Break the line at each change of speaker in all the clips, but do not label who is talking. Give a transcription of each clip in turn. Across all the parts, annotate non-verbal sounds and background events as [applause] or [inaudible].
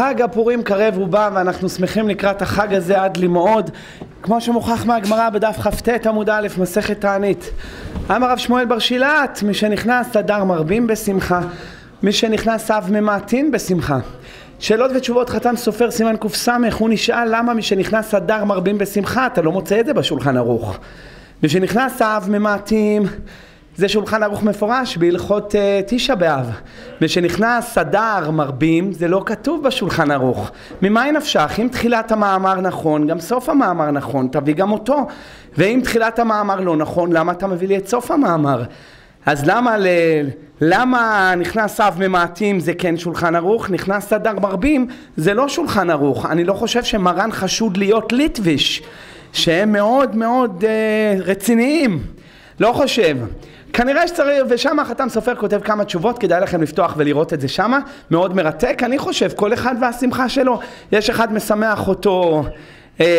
חג הפורים קרב ובא ואנחנו שמחים לקראת החג הזה עד למאוד. כמו שמוכח מהגמרא בדף כ"ט עמוד א' מסכת תענית. אמר הרב שמואל בר שילת שנכנס אדר מרבים בשמחה מי שנכנס אב ממעטין בשמחה. שאלות ותשובות חתם סופר סימן קס הוא נשאל למה מי שנכנס אדר מרבים בשמחה אתה לא מוצא את זה בשולחן ערוך? מי שנכנס אב ממעטים זה שולחן ערוך מפורש בהלכות uh, תשע באב. ושנכנס אדר מרבים, זה לא כתוב בשולחן ערוך. ממה נפשך? אם תחילת המאמר נכון, גם סוף המאמר נכון, תביא גם אותו. ואם תחילת המאמר לא נכון, למה אתה מביא לי את סוף המאמר? אז למה, ל... למה נכנס אב ממעטים זה כן שולחן ערוך, נכנס אדר מרבים זה לא שולחן ערוך. אני לא חושב שמרן חשוד להיות ליטביש, שהם מאוד מאוד uh, רציניים. לא חושב. כנראה שצריך, ושם החתם סופר כותב כמה תשובות, כדאי לכם לפתוח ולראות את זה שמה, מאוד מרתק, אני חושב, כל אחד והשמחה שלו, יש אחד משמח אותו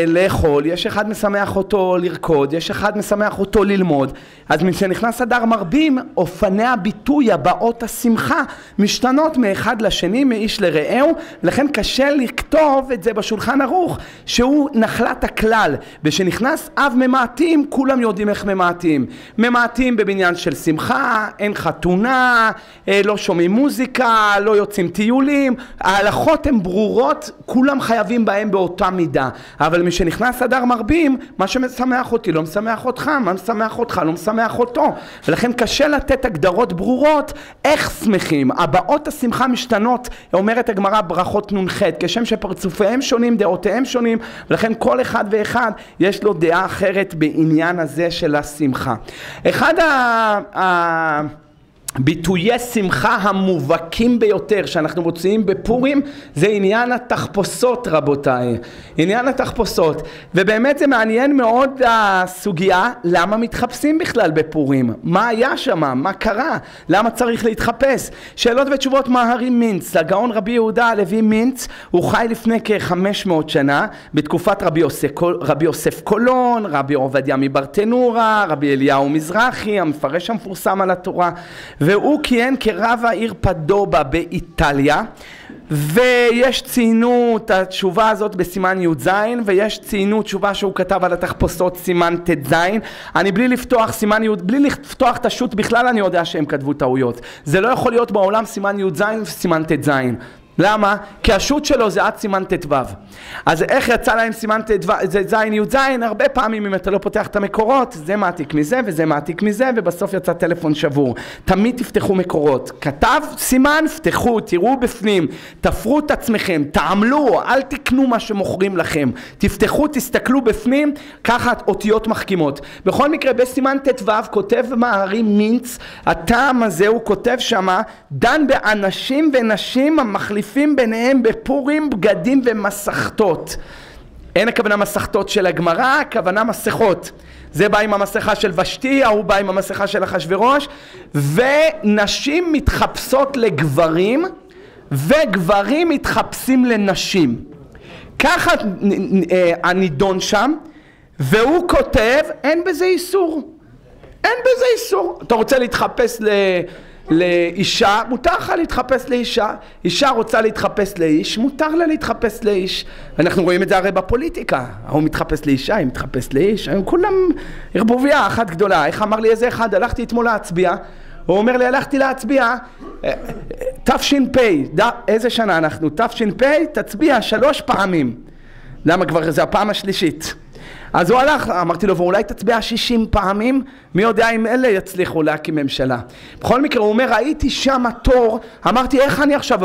לאכול, יש אחד משמח אותו לרקוד, יש אחד משמח אותו ללמוד. אז משנכנס אדר מרבים, אופני הביטוי, הבאות השמחה, משתנות מאחד לשני, מאיש לרעהו, לכן קשה לכתוב את זה בשולחן ערוך, שהוא נחלת הכלל. ושנכנס אב ממעטים, כולם יודעים איך ממעטים. ממעטים בבניין של שמחה, אין חתונה, אה, לא שומעים מוזיקה, לא יוצאים טיולים, ההלכות הן ברורות, כולם חייבים בהן באותה מידה. אבל משנכנס אדר מרבים, מה שמשמח אותי לא משמח אותך, מה משמח אותך לא משמח אותו. ולכן קשה לתת הגדרות ברורות איך שמחים. הבאות השמחה משתנות, אומרת הגמרא ברכות נ"ח, כשם שפרצופיהם שונים, דעותיהם שונים, ולכן כל אחד ואחד יש לו דעה אחרת בעניין הזה של השמחה. אחד ה... ביטויי שמחה המובהקים ביותר שאנחנו מוציאים בפורים זה עניין התחפושות רבותיי, עניין התחפושות. ובאמת זה מעניין מאוד הסוגיה למה מתחפשים בכלל בפורים, מה היה שם, מה קרה, למה צריך להתחפש, שאלות ותשובות מהרי מינץ, הגאון רבי יהודה הלוי מינץ הוא חי לפני כ-500 שנה בתקופת רבי יוסף, רבי יוסף קולון, רבי עובדיה מברטנורה, רבי אליהו מזרחי המפרש המפורסם על התורה והוא כיהן כרב העיר פדובה באיטליה ויש ציינו את התשובה הזאת בסימן י"ז ויש ציינו תשובה שהוא כתב על התחפושות סימן ט"ז. אני בלי לפתוח סימן י' בלי לפתוח את השו"ת בכלל אני יודע שהם כתבו טעויות. זה לא יכול להיות בעולם סימן י"ז וסימן ט"ז למה? כי השו"ת שלו זה עד סימן ט"ו. אז איך יצא להם סימן ט"ו, זה ז' י"ז, הרבה פעמים אם אתה לא פותח את המקורות, זה מעתיק מזה וזה מעתיק מזה, ובסוף יצא טלפון שבור. תמיד תפתחו מקורות. כתב סימן, פתחו, תראו בפנים, תפרו את עצמכם, תעמלו, אל תקנו מה שמוכרים לכם. תפתחו, תסתכלו בפנים, ככה אותיות מחכימות. בכל מקרה, בסימן ט"ו כותב מערים מינץ, הטעם הזה הוא כותב שמה, דן באנשים ונשים המחליפים מחליפים ביניהם בפורים בגדים ומסכתות. אין הכוונה מסכתות של הגמרא, הכוונה מסכות. זה בא עם המסכה של ושתי, ההוא בא עם המסכה של אחשורוש, ונשים מתחפשות לגברים, וגברים מתחפשים לנשים. ככה אה, הנידון שם, והוא כותב, אין בזה איסור. אין בזה איסור. אתה רוצה להתחפש ל... לאישה, מותר לך להתחפש לאישה. אישה רוצה להתחפש לאיש, מותר לה להתחפש לאיש. אנחנו רואים את זה הרי בפוליטיקה. ההוא מתחפש לאישה, היא מתחפש לאיש, הם כולם ערבוביה אחת גדולה. איך אמר לי איזה אחד, הלכתי אתמול להצביע, הוא אומר לי, הלכתי להצביע, תש"פ, איזה שנה אנחנו? תש"פ, תצביע שלוש פעמים. למה כבר זה הפעם השלישית? אז הוא הלך, אמרתי לו, ואולי תצביע 60 פעמים, מי יודע אם אלה יצליחו להקים ממשלה. בכל מקרה, הוא אומר, ראיתי שם תור, אמרתי, איך אני עכשיו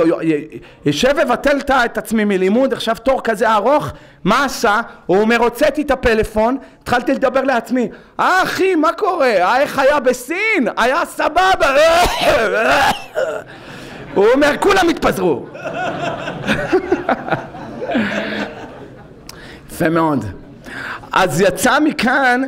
יושב ובטל את עצמי מלימוד, עכשיו תור כזה ארוך, מה עשה? הוא אומר, הוצאתי את הפלאפון, התחלתי לדבר לעצמי, אה אחי, מה קורה? איך היה בסין? היה סבבה. [laughs] הוא אומר, כולם התפזרו. [laughs] יפה מאוד. אז יצא מכאן,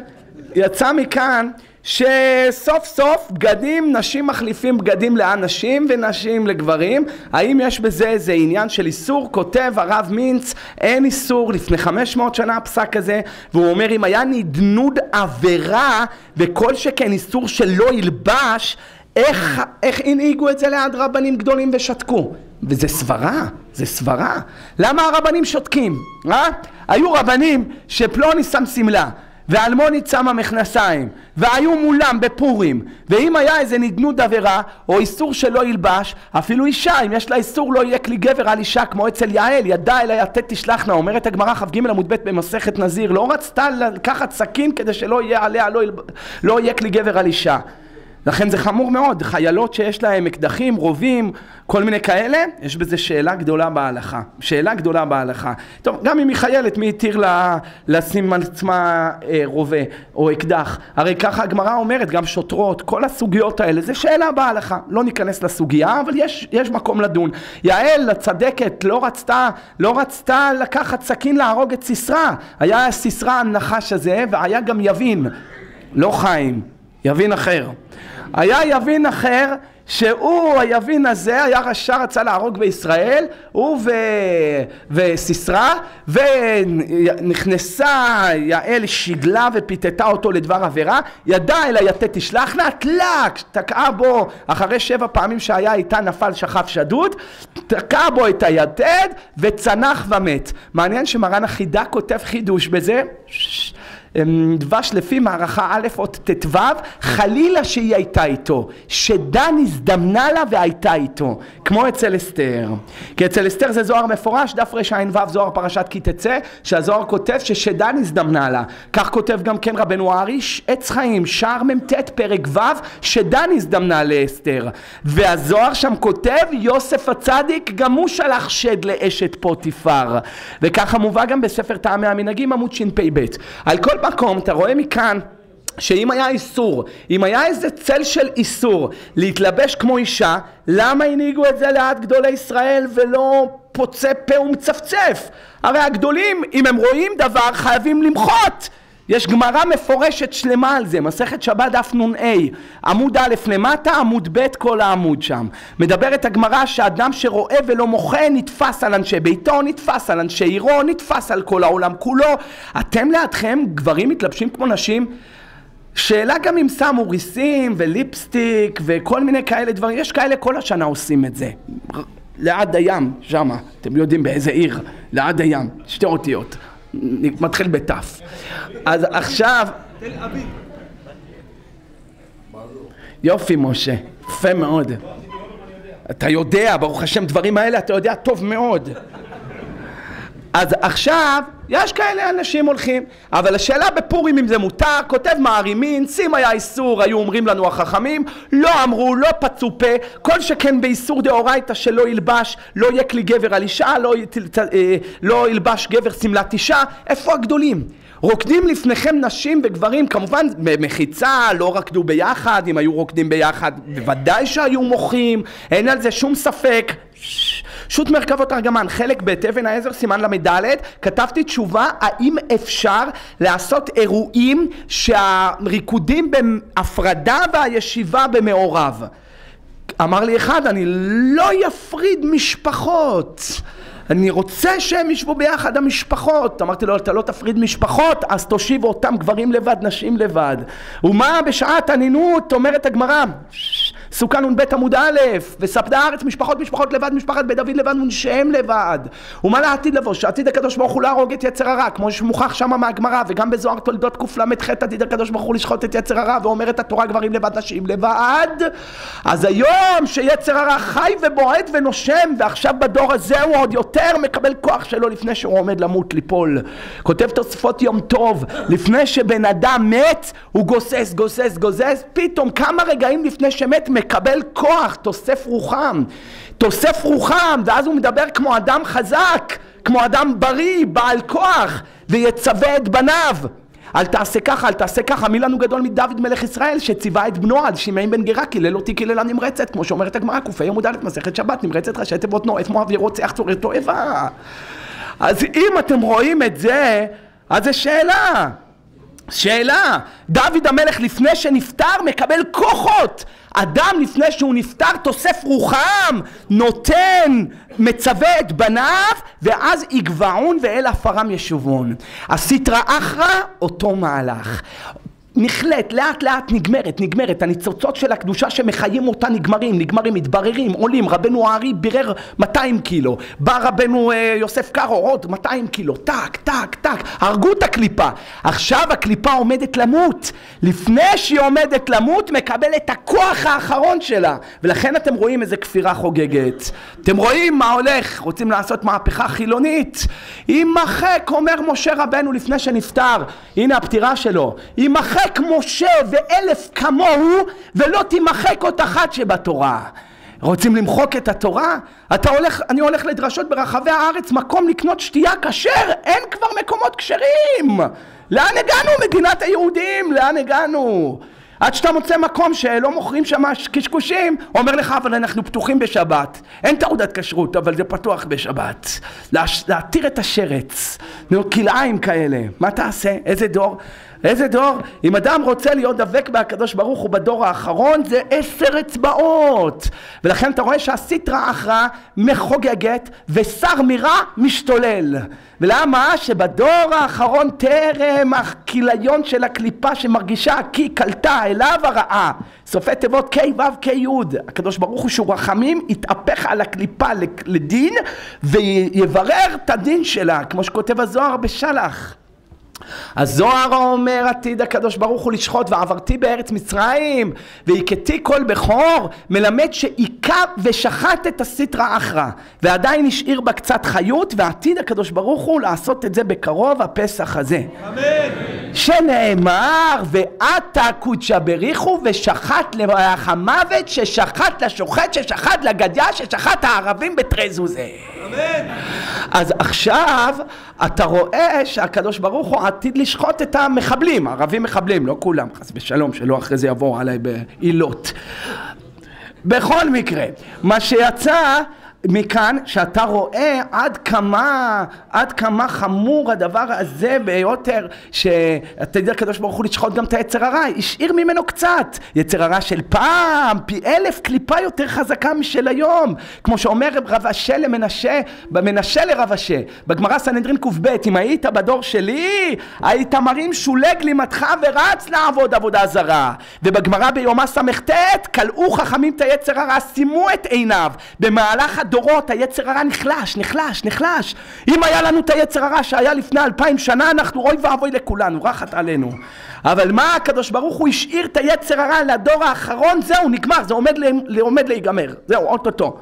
יצא מכאן שסוף סוף בגדים, נשים מחליפים בגדים לאנשים ונשים לגברים. האם יש בזה איזה עניין של איסור? כותב הרב מינץ, אין איסור, לפני 500 שנה פסק כזה, והוא אומר אם היה נדנוד עבירה וכל שכן איסור שלא ילבש איך, איך הנהיגו את זה ליד רבנים גדולים ושתקו? וזה סברה, זה סברה. למה הרבנים שותקים? אה? היו רבנים שפלוני שם שמלה ואלמונית שמה מכנסיים והיו מולם בפורים ואם היה איזה נדנוד עבירה או איסור שלא ילבש אפילו אישה אם יש לה איסור לא יהיה כלי גבר על אישה כמו אצל יעל ידע אל היתד תשלחנה אומרת הגמרא כ"ג עמוד ב' במסכת נזיר לא רצתה לקחת סכין כדי שלא יהיה עליה לא, לא יהיה כלי גבר על אישה לכן זה חמור מאוד, חיילות שיש להן אקדחים, רובים, כל מיני כאלה, יש בזה שאלה גדולה בהלכה. שאלה גדולה בהלכה. טוב, גם אם היא חיילת, מי התיר לה לשים על עצמה אה, רובה או אקדח? הרי ככה הגמרא אומרת, גם שוטרות, כל הסוגיות האלה, זה שאלה בהלכה. לא ניכנס לסוגיה, אבל יש, יש מקום לדון. יעל הצדקת לא רצתה, לא רצתה לקחת סכין להרוג את סיסרא. היה סיסרא הנחש הזה, והיה גם יבין, לא חיים, יבין אחר. היה יבין אחר שהוא, היבין הזה, היה רשע, רצה להרוג בישראל, הוא ו... וסיסרא, ונכנסה יעל, שיגלה ופיתתה אותו לדבר עבירה, ידע אל היתד תשלחנה, טלק, תקעה בו, אחרי שבע פעמים שהיה איתה נפל שכב שדוד, תקעה בו את היתד וצנח ומת. מעניין שמרן החידה כותב חידוש בזה, דבש לפי מערכה א' אות ט"ו, חלילה שהיא הייתה איתו, שדן הזדמנה לה והייתה איתו, כמו אצל אסתר. כי אצל אסתר זה זוהר מפורש, דף רע"ו זוהר פרשת כי תצא, שהזוהר כותב ששדן הזדמנה לה. כך כותב גם כן רבנו אריש, עץ חיים, שער מ"ט פרק ו', שדן הזדמנה לאסתר. והזוהר שם כותב, יוסף הצדיק גם הוא שלח שד לאשת פוטיפר. וככה מובא גם בספר טעמי המנהגים עמוד שפ"ב. על כל מקום אתה רואה מכאן שאם היה איסור, אם היה איזה צל של איסור להתלבש כמו אישה, למה הנהיגו את זה ליד גדולי ישראל ולא פוצה פה ומצפצף? הרי הגדולים, אם הם רואים דבר, חייבים למחות. יש גמרא מפורשת שלמה על זה, מסכת שבת דף נ"ה, עמוד א' למטה, עמוד ב' כל העמוד שם. מדברת הגמרא שאדם שרואה ולא מוחה נתפס על אנשי ביתו, נתפס על אנשי עירו, נתפס על כל העולם כולו. אתם לידכם גברים מתלבשים כמו נשים? שאלה גם אם שמו ריסים וליפסטיק וכל מיני כאלה דברים, יש כאלה כל השנה עושים את זה. ליד הים, שמה, אתם יודעים באיזה עיר, ליד הים, שתי אותיות. מתחיל בתף. אז עכשיו... יופי משה, יפה מאוד. אתה יודע, ברוך השם, דברים האלה אתה יודע טוב מאוד. אז עכשיו, יש כאלה אנשים הולכים, אבל השאלה בפורים אם זה מותר, כותב מערימין, שים היה איסור, היו אומרים לנו החכמים, לא אמרו, לא פצו פה, כל שכן באיסור דאורייתא שלא ילבש, לא יהיה כלי גבר על אישה, לא, אה, לא ילבש גבר שמלת אישה, איפה הגדולים? רוקדים לפניכם נשים וגברים, כמובן במחיצה, לא רקדו ביחד, אם היו רוקדים ביחד, בוודאי שהיו מוחים, אין על זה שום ספק. שו"ת מרכבות ארגמן, חלק ב' אבן העזר סימן ל"ד, כתבתי תשובה האם אפשר לעשות אירועים שהריקודים בהפרדה והישיבה במעורב. אמר לי אחד, אני לא יפריד משפחות. אני רוצה שהם ישבו ביחד המשפחות. אמרתי לו, אתה לא תפריד משפחות, אז תושיב אותם גברים לבד, נשים לבד. ומה בשעת ענינות אומרת הגמרא? סוכה נ"ב עמוד א', וספדה הארץ משפחות משפחות לבד, משפחת בית דוד לבד ונשיהם לבד. ומה לעתיד לבוא? שעתיד הקדוש ברוך הוא להרוג את יצר הרע, כמו שמוכח שם מהגמרא, וגם בזוהר תולדות קל"ח עתיד הקדוש ברוך הוא לשחוט את יצר הרע, ואומרת התורה גברים לבד, נשים לבד. אז היום שיצר הרע חי ובועט ונושם, ועכשיו בדור הזה הוא עוד יותר מקבל כוח שלו לפני שהוא עומד למות, ליפול. כותב תוספות יום טוב, לפני שבן אדם מת, הוא גוסס, גוסס, גוסס, פתאום כמה רגעים לפני שמת מקבל כוח, תוסף רוחם, תוסף רוחם, ואז הוא מדבר כמו אדם חזק, כמו אדם בריא, בעל כוח, ויצווה את בניו. אל תעשה ככה, אל תעשה ככה, מי לנו גדול מדוד מלך ישראל שציווה את בנו על שמעי בן גרה, קילל אותי קיללה נמרצת, כמו שאומרת הגמרא, ק"ה עמוד א', מסכת שבת, נמרצת ראשי תיבות נואף מואב ירוצח צורי תועבה. אז אם אתם רואים את זה, אז זו שאלה. שאלה, דוד המלך לפני שנפטר מקבל כוחות אדם לפני שהוא נפטר תוסף רוחם, נותן, מצווה את בניו, ואז יגבעון ואל עפרם ישובון. הסטרא אחרא אותו מהלך.
נכלית, לאט לאט נגמרת, נגמרת. הניצוצות של הקדושה שמחיים אותה נגמרים, נגמרים, מתבררים, עולים. רבנו הארי בירר 200 קילו. בא רבנו אה, יוסף קארו עוד 200 קילו. טק, טק, טק. הרגו את הקליפה. עכשיו הקליפה עומדת למות. לפני שהיא עומדת למות, מקבל את הכוח האחרון שלה. ולכן אתם רואים איזה כפירה חוגגת. אתם רואים מה הולך? רוצים לעשות מהפכה חילונית? יימחק, אומר משה רבנו לפני שנפטר. הנה הפטירה שלו. יימחק משה ואלף כמוהו ולא תימחק עוד אחת שבתורה. רוצים למחוק את התורה? אתה הולך, אני הולך לדרשות ברחבי הארץ, מקום לקנות שתייה כשר, אין כבר מקומות כשרים! לאן הגענו? מדינת היהודים, לאן הגענו? עד שאתה מוצא מקום שלא מוכרים שם קשקושים, אומר לך אבל אנחנו פתוחים בשבת. אין תעודת כשרות אבל זה פתוח בשבת. להתיר את השרץ, כלאיים כאלה, מה תעשה? איזה דור? איזה דור? אם אדם רוצה להיות דבק בהקדוש ברוך הוא בדור האחרון זה עשר אצבעות. ולכן אתה רואה שהסיטרא אחרא מחוגגת ושר מרע משתולל. ולמה? שבדור האחרון טרם הכיליון של הקליפה שמרגישה כי קלטה אליו הרעה. סופי תיבות ק' ו' ק' י' הקדוש ברוך הוא שהוא רחמים יתהפך על הקליפה לדין ויברר את הדין שלה כמו שכותב הזוהר בשלח הזוהר אומר עתיד הקדוש ברוך הוא לשחוט ועברתי בארץ מצרים והכיתי כל בכור מלמד שהיכה ושחט את הסיטרא אחרא ועדיין השאיר בה קצת חיות ועתיד הקדוש ברוך הוא לעשות את זה בקרוב הפסח הזה. אמן. שנאמר ועתה קודשא בריחו ושחט לריח המוות ששחט לשוחט ששחט לגדיה ששחט הערבים בתרזוזה אז עכשיו אתה רואה שהקדוש ברוך הוא עתיד לשחוט את המחבלים, ערבים מחבלים, לא כולם, חס ושלום, שלא אחרי זה יבואו עליי בעילות. בכל מקרה, מה שיצא מכאן שאתה רואה עד כמה, עד כמה חמור הדבר הזה ביותר שאתה יודע הקדוש ברוך הוא לשחוט גם את היצר הרע, השאיר ממנו קצת, יצר הרע של פעם, פי אלף קליפה יותר חזקה משל היום, כמו שאומר רב אשה למנשה, במנשה לרב אשה, בגמרא סנהדרין קב אם היית בדור שלי, היית מרים שולי גלימתך ורץ לעבוד עבודה זרה, ובגמרא ביומא סט, כלאו חכמים את היצר הרע, שימו את עיניו, במהלך הדורות היצר הרע נחלש, נחלש, נחלש. אם היה לנו את היצר הרע שהיה לפני אלפיים שנה, אנחנו אוי ואבוי לכולנו, רחת עלינו. אבל מה הקדוש ברוך הוא השאיר את היצר הרע לדור האחרון, זהו, נגמר, זה עומד, עומד להיגמר, זהו, אוטוטו.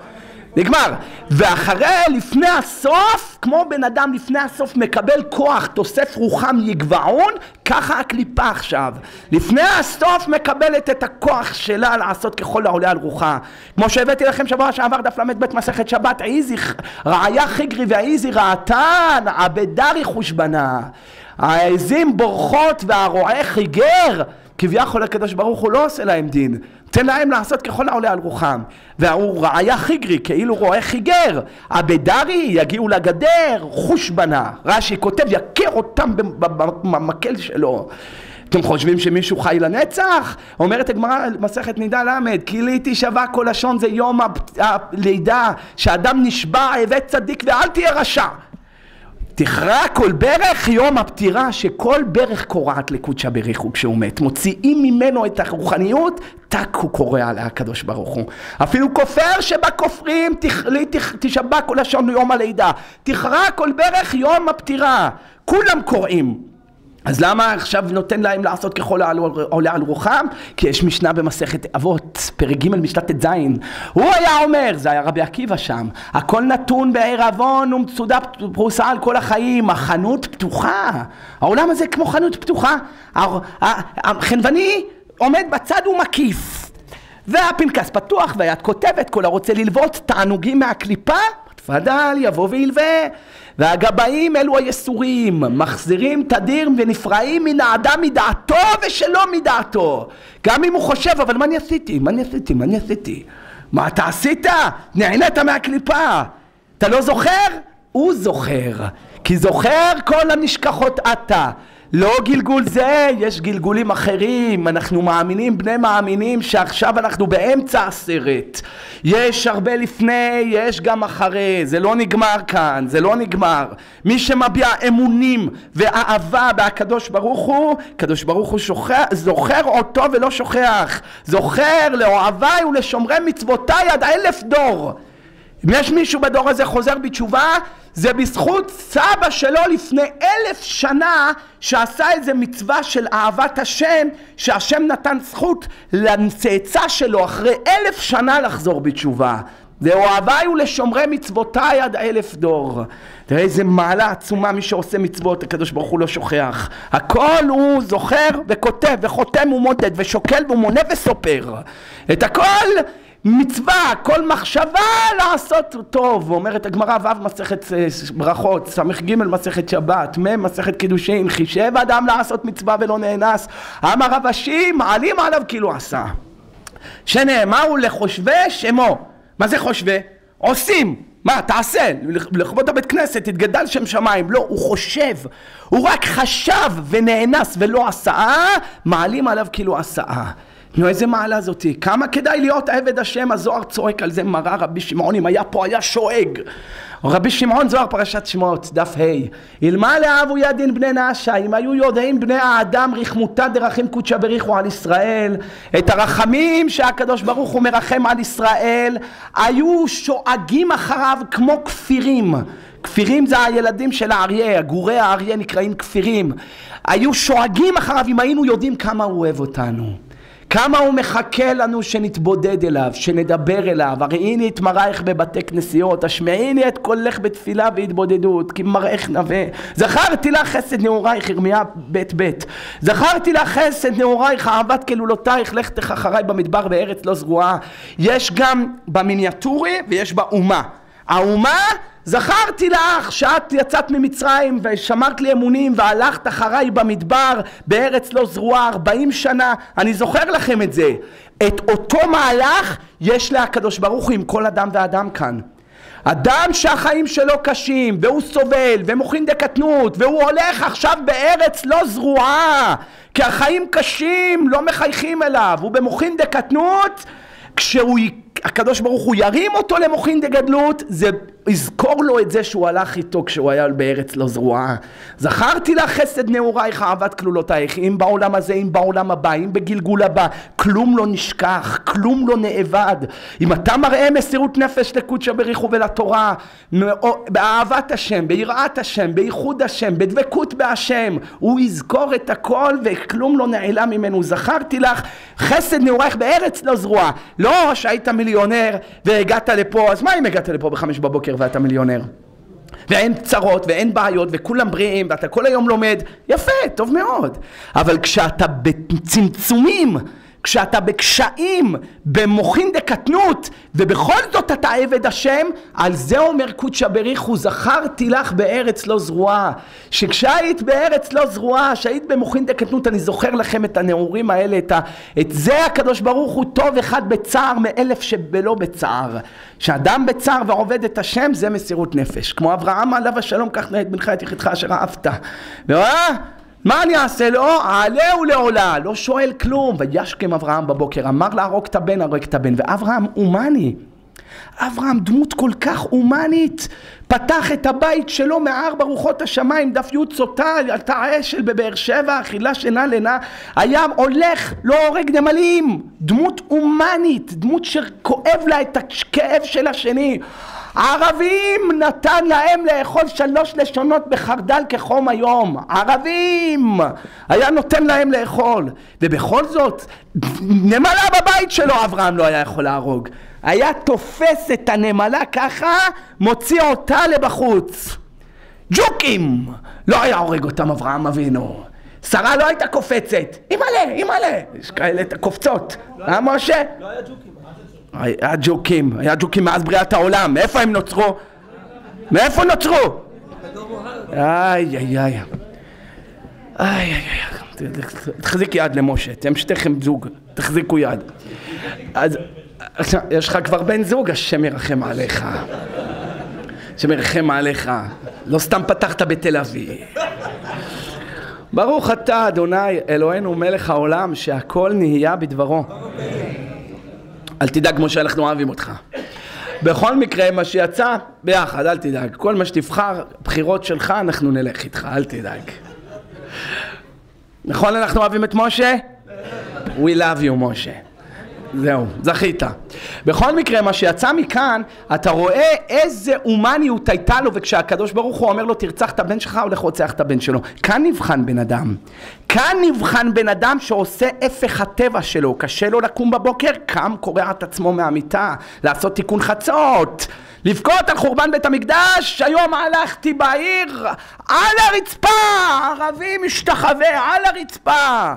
נגמר. ואחרי, לפני הסוף, כמו בן אדם לפני הסוף מקבל כוח, תוסף רוחם יגבעון, ככה הקליפה עכשיו. לפני הסוף מקבלת את הכוח שלה לעשות ככל העולה על רוחה. כמו שהבאתי לכם שבוע שעבר דף ל"ב מסכת שבת, איזי רעיה חיגרי והאיזי רעתן, עבדרי חושבנה. העזים בורחות והרועה חיגר. כביכול הקדוש ברוך הוא לא עושה להם דין, תן להם לעשות ככל העולה על רוחם. והוא ראיה חיגרי, כאילו רואה חיגר. הבדרי יגיעו לגדר, חוש בנה. רש"י כותב, יכר אותם במקל שלו. אתם חושבים שמישהו חי לנצח? אומרת הגמרא מסכת נידה ל', כי לי תישבע כל לשון זה יום הלידה, שאדם נשבע הווה צדיק ואל תהיה רשע. תכרע כל ברך יום הפטירה שכל ברך קורעת לקודשא בריחו כשהוא מת מוציאים ממנו את הרוחניות טק הוא קורא עליה הקדוש ברוך הוא. אפילו כופר שבכופרים תשבע כל לשון יום הלידה. תכרע כל ברך יום הפטירה. כולם קוראים אז למה עכשיו נותן להם לעשות ככל העולה על רוחם? כי יש משנה במסכת אבות, פרק ג' משנה ט"ז. הוא היה אומר, זה היה רבי עקיבא שם, הכל נתון בעירבון ומצודה פרוסה על כל החיים, החנות פתוחה. העולם הזה כמו חנות פתוחה. החנווני עומד בצד ומקיף. והפנקס פתוח והיד כותבת, כל הרוצה ללוות תענוגים מהקליפה, תפדל יבוא וילווה. והגבאים אלו היסורים, מחזירים תדיר ונפרעים מן האדם מדעתו ושלא מדעתו. גם אם הוא חושב, אבל מה אני עשיתי? מה אני עשיתי? מה אני עשיתי? מה אתה עשית? נהנית מהקליפה. אתה לא זוכר? הוא זוכר. כי זוכר כל הנשכחות אתה. לא גלגול זה, יש גלגולים אחרים, אנחנו מאמינים, בני מאמינים, שעכשיו אנחנו באמצע הסרט. יש הרבה לפני, יש גם אחרי, זה לא נגמר כאן, זה לא נגמר. מי שמביע אמונים ואהבה בהקדוש ברוך הוא, הקדוש ברוך הוא שוכר, זוכר אותו ולא שוכח. זוכר לאוהביי ולשומרי מצוותיי עד אלף דור. אם יש מישהו בדור הזה חוזר בתשובה, זה בזכות סבא שלו לפני אלף שנה שעשה איזה מצווה של אהבת השם שהשם נתן זכות לצאצא שלו אחרי אלף שנה לחזור בתשובה לאוהביי ולשומרי מצוותיי עד אלף דור. תראה איזה מעלה עצומה מי שעושה מצוות, הקדוש ברוך הוא לא שוכח. הכל הוא זוכר וכותב וחותם ומודד ושוקל ומונה וסופר. את הכל מצווה, כל מחשבה לעשות טוב, אומרת הגמרא ו' מסכת אה, ברכות, ס"ג מסכת שבת, מ' מסכת קידושין, חישב אדם לעשות מצווה ולא נאנס, אמר רב אשי מעלים עליו כאילו עשה. שנאמרו לחושבי שמו, מה זה חושבי? עושים, מה תעשה, לכבוד הבית כנסת, תתגדל שם שמיים, לא, הוא חושב, הוא רק חשב ונאנס ולא עשה, מעלים עליו כאילו עשה. נו איזה מעלה זאתי, כמה כדאי להיות עבד השם, הזוהר צועק על זה מראה רבי שמעון, אם היה פה היה שואג. רבי שמעון זוהר פרשת שמות, דף ה' אלמלא אהבו ידין בני נעשה, אם היו יודעים בני האדם רחמותא דרכים קודשא בריחו על ישראל, את הרחמים שהקדוש ברוך הוא מרחם על ישראל, היו שואגים אחריו כמו כפירים. כפירים זה הילדים של האריה, גורי האריה נקראים כפירים. היו שואגים אחריו אם היינו יודעים כמה הוא אוהב אותנו. כמה הוא מחכה לנו שנתבודד אליו, שנדבר אליו. הראיני את מראייך בבתי כנסיות, השמעיני את קולך בתפילה והתבודדות, כי מראייך נווה. זכרתי לך חסד נעורייך, ירמיה ב' ב'. זכרתי לך חסד נעורייך, אהבת כלולותייך, לכתך אחריי במדבר בארץ לא זרועה. יש גם במיניאטורי ויש באומה. האומה זכרתי לך שאת יצאת ממצרים ושמרת לי אמונים והלכת אחריי במדבר בארץ לא זרועה ארבעים שנה. אני זוכר לכם את זה. את אותו מהלך יש להקדוש ברוך הוא עם כל אדם ואדם כאן. אדם שהחיים שלו קשים והוא סובל ומוכין דקטנות והוא הולך עכשיו בארץ לא זרועה כי החיים קשים לא מחייכים אליו הוא במוכין דקטנות. כשהוא הקדוש ברוך הוא ירים אותו למוחין דגדלות, זה יזכור לו את זה שהוא הלך איתו כשהוא היה בארץ לא זרועה. זכרתי לך חסד נעורייך אהבת כלולותייך, אם בעולם הזה, אם בעולם הבא, אם בגלגול הבא, כלום לא נשכח, כלום לא נאבד. אם אתה מראה מסירות נפש לקודשא בריחו ולתורה, באהבת השם, ביראת השם, בייחוד השם, בדבקות בהשם, הוא יזכור את הכל וכלום לא נעלם ממנו. זכרתי לך חסד נעורייך בארץ לא זרועה. לא שהיית מיליונר והגעת לפה, אז מה אם הגעת לפה בחמש בבוקר ואתה מיליונר? ואין צרות ואין בעיות וכולם בריאים ואתה כל היום לומד, יפה, טוב מאוד. אבל כשאתה בצמצומים כשאתה בקשיים, במוחין דקטנות, ובכל זאת אתה עבד השם, על זה אומר קודשא בריחו, זכרתי לך בארץ לא זרועה. שכשהיית בארץ לא זרועה, שהיית במוחין דקטנות, אני זוכר לכם את הנעורים האלה, את, ה, את זה הקדוש ברוך הוא טוב אחד בצער מאלף שבלא בצער. שאדם בצער ועובד את השם, זה מסירות נפש. כמו אברהם עליו השלום, נא את בנך את יחידך אשר אהבת. ואה? מה אני אעשה לו? אעלה ולעולה. לא שואל כלום. וישכם אברהם בבוקר, אמר להרוג את הבן, הרוג את הבן. ואברהם הומני. אברהם דמות כל כך הומנית, פתח את הבית שלו מארבע רוחות השמיים, דף י' סוטה, עלתה האשל בבאר שבע, אכילה שינה לינה, היה הולך, לא הורג נמלים, דמות הומנית, דמות שכואב לה את הכאב של השני. ערבים נתן להם לאכול שלוש לשונות בחרדל כחום היום. ערבים! היה נותן להם לאכול. ובכל זאת, נמלה בבית שלו אברהם לא היה יכול להרוג. היה תופס את הנמלה ככה, מוציא אותה לבחוץ. ג'וקים! לא היה הורג אותם אברהם אבינו. שרה לא הייתה קופצת. אימא'לה, אימא'לה. יש כאלה קופצות. אה, משה? לא היה ג'וקים. היה ג'וקים, היה ג'וקים מאז בריאת העולם, מאיפה הם נוצרו? מאיפה נוצרו? איי איי איי איי איי תחזיק יד למשה, אתם שתיכם זוג, תחזיקו יד. אז יש לך כבר בן זוג, השם ירחם עליך. השם ירחם עליך. לא סתם פתחת בתל אביב.
ברוך אתה אדוני אלוהינו מלך העולם שהכל נהיה בדברו. אל תדאג משה אנחנו אוהבים אותך. בכל מקרה מה שיצא ביחד אל תדאג כל מה שתבחר בחירות שלך אנחנו נלך איתך אל תדאג. נכון אנחנו אוהבים את משה? We love you משה. זהו, זכית. בכל מקרה, מה שיצא מכאן, אתה רואה איזה הומניות הייתה לו, וכשהקדוש ברוך הוא אומר לו, תרצח את הבן שלך, הולך רוצח את הבן שלו. כאן נבחן בן אדם. כאן נבחן בן אדם שעושה הפך הטבע שלו. קשה לו לקום בבוקר, קם, קורע את עצמו מהמיטה, לעשות תיקון חצות. לבכות על חורבן בית המקדש, היום הלכתי בעיר, על הרצפה, ערבי משתחווה, על הרצפה.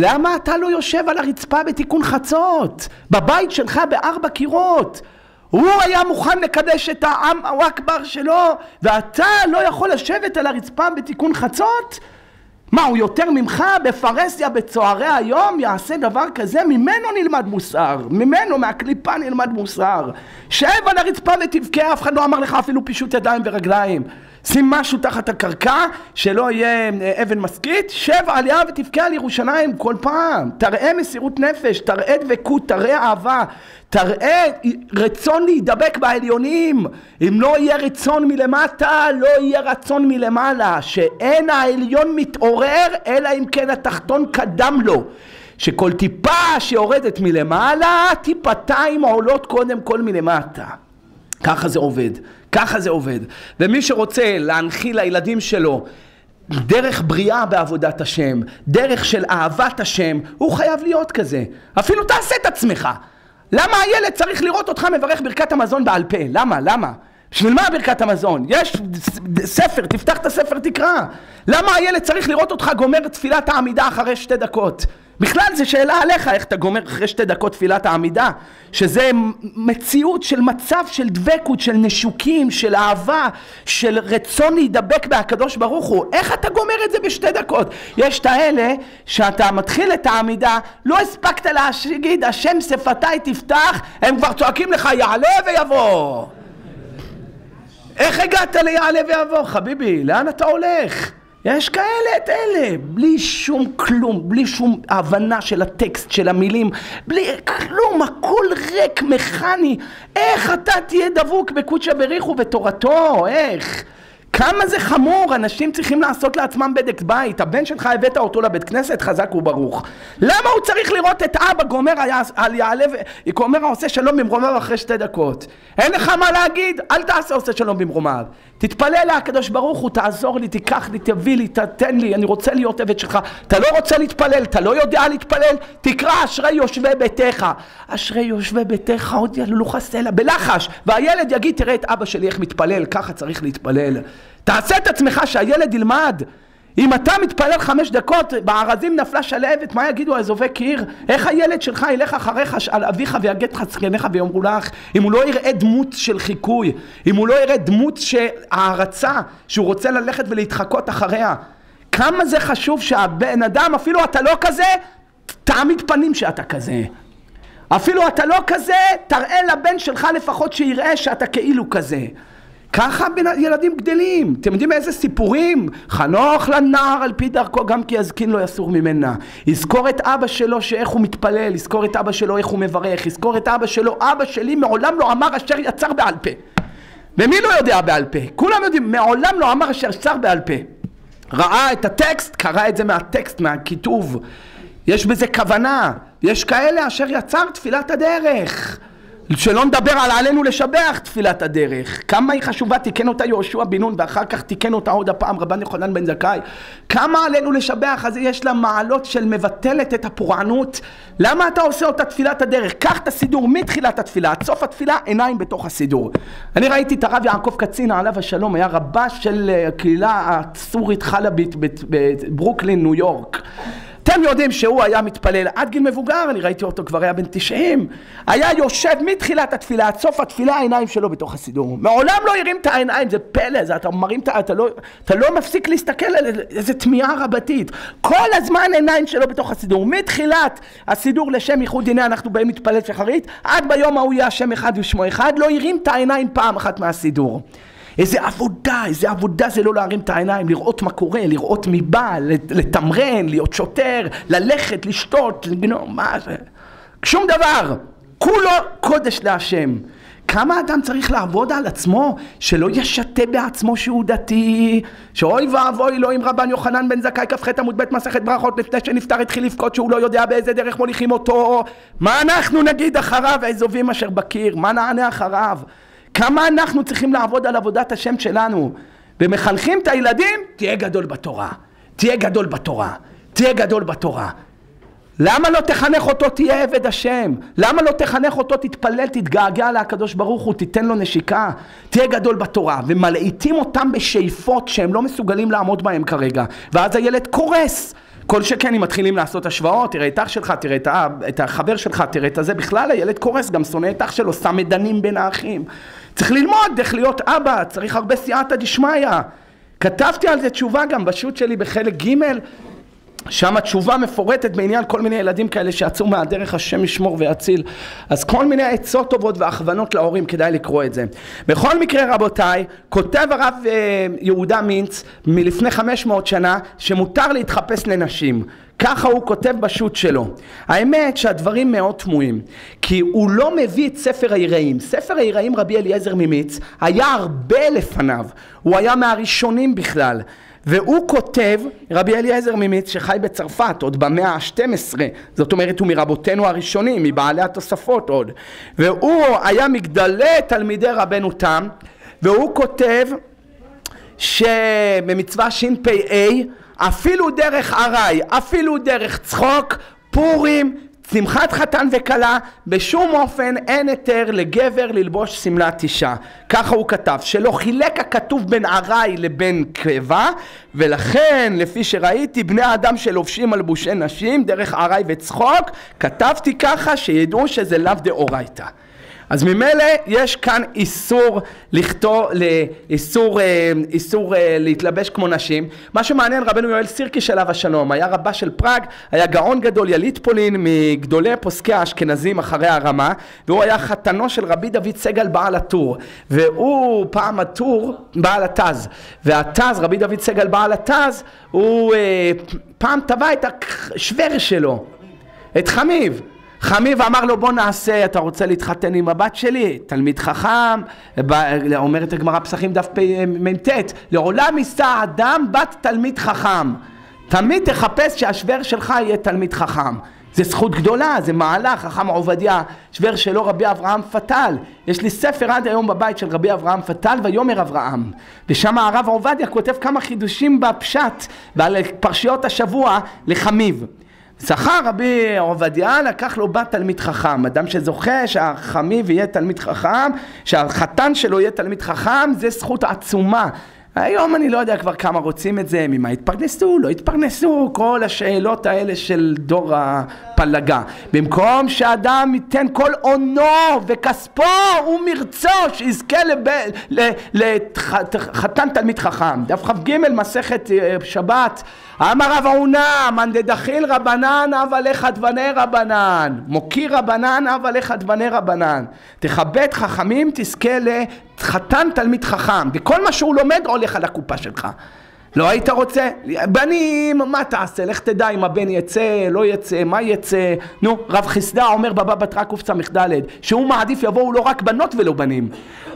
למה אתה לא יושב על הרצפה בתיקון חצות? בבית שלך בארבע קירות. הוא היה מוכן לקדש את העם הוואקבר שלו, ואתה לא יכול לשבת על הרצפה בתיקון חצות? מה, הוא יותר ממך בפרהסיה בצוערי היום יעשה דבר כזה? ממנו נלמד מוסר, ממנו, מהקליפה נלמד מוסר. שב על הרצפה ותבכה, אף אחד לא אמר לך אפילו פישוט ידיים ורגליים. שים משהו תחת הקרקע, שלא יהיה אה, אבן מסכית, שב עליה ותבכה על ירושלים כל פעם. תראה מסירות נפש, תראה דבקות, תראה אהבה, תראה רצון להידבק בעליונים. אם לא יהיה רצון מלמטה, לא יהיה רצון מלמעלה. שאין העליון מתעורר, אלא אם כן התחתון קדם לו. שכל טיפה שיורדת מלמעלה, טיפתיים עולות קודם כל מלמטה. ככה זה עובד. ככה זה עובד. ומי שרוצה להנחיל לילדים שלו דרך בריאה בעבודת השם, דרך של אהבת השם, הוא חייב להיות כזה. אפילו תעשה את עצמך. למה הילד צריך לראות אותך מברך ברכת המזון בעל פה? למה? למה? בשביל מה ברכת המזון? יש ספר, תפתח את הספר תקרא. למה הילד צריך לראות אותך גומר תפילת העמידה אחרי שתי דקות? בכלל זה שאלה עליך איך אתה גומר אחרי שתי דקות תפילת העמידה שזה מציאות של מצב של דבקות, של נשוקים, של אהבה, של רצון להידבק בהקדוש ברוך הוא איך אתה גומר את זה בשתי דקות? יש את האלה שאתה מתחיל את העמידה לא הספקת להגיד השם שפתיי תפתח הם כבר צועקים לך יעלה ויבוא איך הגעת ליעלה ויבוא חביבי לאן אתה הולך? יש כאלה את אלה, בלי שום כלום, בלי שום הבנה של הטקסט, של המילים, בלי כלום, הכל ריק, מכני. איך אתה תהיה דבוק בקודשא בריחו ובתורתו? איך? כמה זה חמור, אנשים צריכים לעשות לעצמם בדק בית, הבן שלך הבאת אותו לבית כנסת, חזק וברוך. למה הוא צריך לראות את אבא גומר על יעלה וגומר העושה שלום במרומיו אחרי שתי דקות? אין לך מה להגיד, אל תעשה עושה שלום במרומיו. תתפלל לקדוש ברוך הוא, תעזור לי, תיקח לי, תביא לי, תתן לי, אני רוצה להיות עבד שלך. אתה לא רוצה להתפלל, אתה לא יודע להתפלל, תקרא אשרי יושבי ביתך. אשרי יושבי ביתך עוד יללוך סלע, בלחש. והילד יגיד, תראה את אבא שלי איך מתפלל, ככה צריך להתפלל. תעשה את עצמך שהילד ילמד. אם אתה מתפלל חמש דקות, בארזים נפלה שלהבת, מה יגידו אזובי קיר? איך הילד שלך ילך אחריך על אביך ויגד לך זקניך ויאמרו לך? אם הוא לא יראה דמות של חיקוי, אם הוא לא יראה דמות של הערצה, שהוא רוצה ללכת ולהתחקות אחריה. כמה זה חשוב שהבן אדם, אפילו אתה לא כזה, תעמיד פנים שאתה כזה. אפילו אתה לא כזה, תראה לבן שלך לפחות שיראה שאתה כאילו כזה. ככה ילדים גדלים. אתם יודעים איזה סיפורים? חנוך לנער על פי דרכו גם כי יזקין לא יסור ממנה. יזכור את אבא שלו שאיך הוא מתפלל, יזכור את אבא שלו איך הוא מברך, יזכור את אבא שלו, אבא שלי מעולם לא אמר אשר יצר בעל פה. ומי לא יודע בעל פה? כולם יודעים, מעולם לא אמר אשר יצר בעל פה. ראה את הטקסט, קרא את זה מהטקסט, מהכיתוב. יש בזה כוונה. יש כאלה אשר יצר תפילת הדרך. שלא נדבר על עלינו לשבח תפילת הדרך. כמה היא חשובה תיקן אותה יהושע בן נון ואחר כך תיקן אותה עוד הפעם רבן יוחנן בן זכאי. כמה עלינו לשבח אז יש לה מעלות של מבטלת את הפורענות. למה אתה עושה אותה תפילת הדרך? קח את הסידור מתחילת התפילה עד סוף התפילה עיניים בתוך הסידור. אני ראיתי את הרב יעקב קצינה עליו השלום היה רבה של הקהילה הסורית חלבית בברוקלין ניו יורק אתם יודעים שהוא היה מתפלל עד גיל מבוגר, אני ראיתי אותו כבר היה בן 90, היה יושב מתחילת התפילה עד סוף התפילה העיניים שלו בתוך הסידור. מעולם לא הרים את העיניים, זה פלא, זה, אתה מרים את ה... אתה לא, אתה לא מפסיק להסתכל על איזה תמיהה רבתית. כל הזמן עיניים שלו בתוך הסידור. מתחילת הסידור לשם ייחוד דיני אנחנו באים להתפלל שחרית, עד ביום ההוא יהיה השם אחד ושמו אחד, לא הרים את העיניים פעם אחת מהסידור.
איזה עבודה, איזה עבודה זה לא להרים את העיניים, לראות מה קורה, לראות מי בא, לתמרן, להיות שוטר, ללכת, לשתות, לגנוב, מה זה? שום דבר. כולו קודש להשם. כמה אדם צריך לעבוד על עצמו שלא ישתה בעצמו שהוא דתי שאוי ואבוי לו אם רבן יוחנן בן זכאי כ"ח עמוד ב' מסכת ברכות לפני שנפטר התחיל לבכות שהוא לא יודע באיזה דרך מוליכים אותו מה אנחנו נגיד אחריו האזובים אשר בקיר מה נענה אחריו כמה אנחנו צריכים לעבוד על עבודת השם שלנו ומחנכים את הילדים תהיה גדול בתורה תהיה גדול בתורה תהיה גדול בתורה למה לא תחנך אותו תהיה עבד השם? למה לא תחנך אותו תתפלל, תתגעגע לקדוש ברוך הוא, תיתן לו נשיקה? תהיה גדול בתורה. ומלעיטים אותם בשאיפות שהם לא מסוגלים לעמוד בהם כרגע. ואז הילד קורס. כל שכן אם מתחילים לעשות השוואות, תראה את אח שלך, תראה את, האב, את החבר שלך, תראה את הזה, בכלל הילד קורס, גם שונא את אח שלו, שם מדנים בין האחים. צריך ללמוד איך להיות אבא, צריך הרבה סייעתא דשמיא. כתבתי על זה תשובה גם בשו"ת שלי בחלק ג' שם התשובה מפורטת בעניין כל מיני ילדים כאלה שיצאו מהדרך השם ישמור ויציל. אז כל מיני עצות טובות והכוונות להורים כדאי לקרוא את זה. בכל מקרה רבותיי כותב הרב אה, יהודה מינץ מלפני 500 שנה שמותר להתחפש לנשים ככה הוא כותב בשו"ת שלו. האמת שהדברים מאוד תמוהים, כי הוא לא מביא את ספר היראים. ספר היראים רבי אליעזר ממיץ היה הרבה לפניו, הוא היה מהראשונים בכלל. והוא כותב, רבי אליעזר ממיץ שחי בצרפת עוד במאה ה-12, זאת אומרת הוא מרבותינו הראשונים, מבעלי התוספות עוד, והוא היה מגדלי תלמידי רבנו תם, והוא כותב שבמצווה שפ"א אפילו דרך ארעי, אפילו דרך צחוק, פורים, שמחת חתן וכלה, בשום אופן אין היתר לגבר ללבוש שמלת אישה. ככה הוא כתב, שלא חילק הכתוב בין ארעי לבין קבע, ולכן, לפי שראיתי, בני אדם שלובשים מלבושי נשים, דרך ארעי וצחוק, כתבתי ככה שידעו שזה לאו דאורייתא. אז ממילא יש כאן איסור לכתוב, איסור, אה, איסור אה, להתלבש כמו נשים. מה שמעניין רבנו יואל סירקיש עליו השלום, היה רבה של פראג, היה גאון גדול, יליד פולין, מגדולי פוסקי האשכנזים אחרי הרמה, והוא היה חתנו של רבי דוד סגל בעל הטור. והוא פעם הטור, בעל התז, והתז, רבי דוד סגל בעל התז, הוא אה, פעם טבע את השוור שלו, את חמיב. חמיב אמר לו בוא נעשה, אתה רוצה להתחתן עם הבת שלי? תלמיד חכם, אומרת הגמרא פסחים דף מ"ט, לעולם יישא אדם בת תלמיד חכם. תמיד תחפש שהשוור שלך יהיה תלמיד חכם. זה זכות גדולה, זה מעלה, חכם עובדיה, שוור שלו רבי אברהם פתל. יש לי ספר עד היום בבית של רבי אברהם פתל ויאמר אברהם. ושם הרב עובדיה כותב כמה חידושים בפשט ועל פרשיות השבוע לחמיב. זכר רבי עובדיה לקח לו בת תלמיד חכם, אדם שזוכה שהחמיב יהיה תלמיד חכם, שהחתן שלו יהיה תלמיד חכם, זה זכות עצומה. היום אני לא יודע כבר כמה רוצים את זה, ממה התפרנסו, לא התפרנסו, כל השאלות האלה של דור הפלגה. במקום שאדם ייתן כל הונו וכספו ומרצו שיזכה לחתן תלמיד חכם. דף כ"ג מסכת אה, שבת אמר רב עונה, מאן דדחיל רבנן, הווה לך דבני רבנן. מוקיר רבנן, הווה לך דבני רבנן. תכבד חכמים, תזכה לחתן תלמיד חכם. וכל מה שהוא לומד הולך על הקופה שלך. לא היית רוצה? בנים, מה תעשה? לך תדע אם הבן יצא, לא יצא, מה יצא? נו, רב חסדה אומר בבא בתרא קס"ד, שהוא מעדיף יבואו לא רק בנות ולא בנים.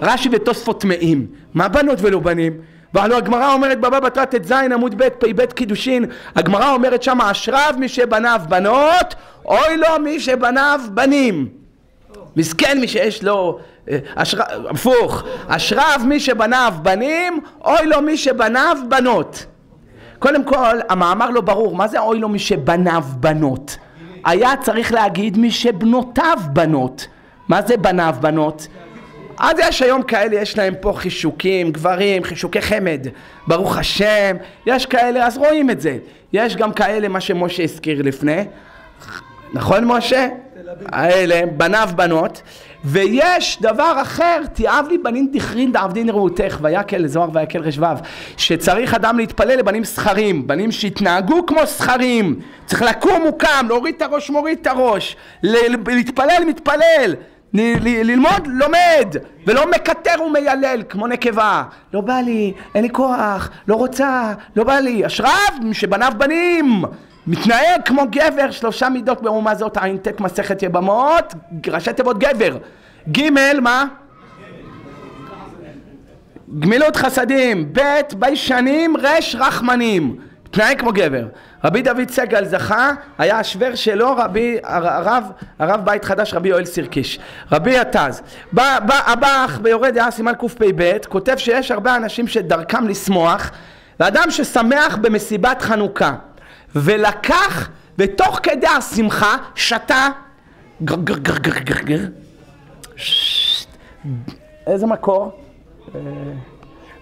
רש"י ותוספות טמאים. מה בנות ולא בנים? והלוא הגמרא אומרת בבא בתרא ט"ז עמוד ב' פ"ב קידושין הגמרא אומרת שם אשריו מי שבניו בנות אוי לו מי שבניו בנים. מסכן מי שיש לו אה, הפוך אשריו מי שבניו בנים אוי לו מי שבניו בנות. קודם כל המאמר לא ברור מה זה אוי לו מי שבניו בנות היה צריך להגיד מי שבנותיו בנות מה זה בניו בנות? אז יש היום כאלה, יש להם פה חישוקים, גברים, חישוקי חמד, ברוך השם, יש כאלה, אז רואים את זה. יש גם כאלה, מה שמשה הזכיר לפני, נכון משה? האלה, בניו בנות, ויש דבר אחר, תיאב לי בנין דכרין דעבדין רעותך, ויקל זוהר ויקל רשבב, שצריך אדם להתפלל לבנים זכרים, בנים שיתנהגו כמו זכרים, צריך לקום הוא קם, להוריד את הראש מוריד את הראש, להתפלל מתפלל, ללמוד, לומד, ולא מקטר ומיילל כמו נקבה. לא בא לי, אין לי כוח, לא רוצה, לא בא לי. אשריו שבניו בנים. מתנהג כמו גבר, שלושה מידות באומה זאת, ע"ט מסכת יבמות, ראשי תיבות גבר. ג' מה? גמילות חסדים, ב' ביישנים, ר' רחמנים. מתנהג כמו גבר. רבי דוד סגל זכה, היה השוור שלו רבי, הרב, הרב בית חדש רבי יואל סירקיש. רבי עטז. הבח ביורד דעה סימן קפ"ב כותב שיש הרבה אנשים שדרכם לשמוח ואדם ששמח במסיבת חנוכה ולקח ותוך כדי השמחה שתה גר גר גר גר גר גר איזה מקור?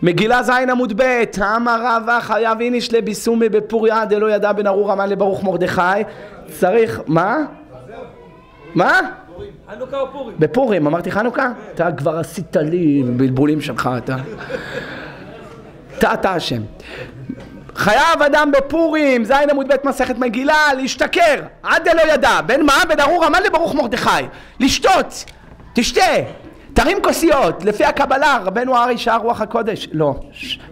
מגילה ז' עמוד ב', אמר רבא חייב איניש לביסומי בפוריה דלא ידע בן ארור המן לברוך מרדכי צריך, מה? מה? חנוכה או פורים? בפורים, אמרתי חנוכה? אתה כבר עשית לי בלבולים שלך, אתה. אתה אתה אשם. חייב אדם בפורים, ז' עמוד ב' מסכת מגילה, להשתכר, עד דלא ידע, בין מה? בין ארור המן לברוך מרדכי, לשתות, תשתה, תרים כוסיות, לפי הקבלה, רבנו ארי שער רוח הקודש, לא,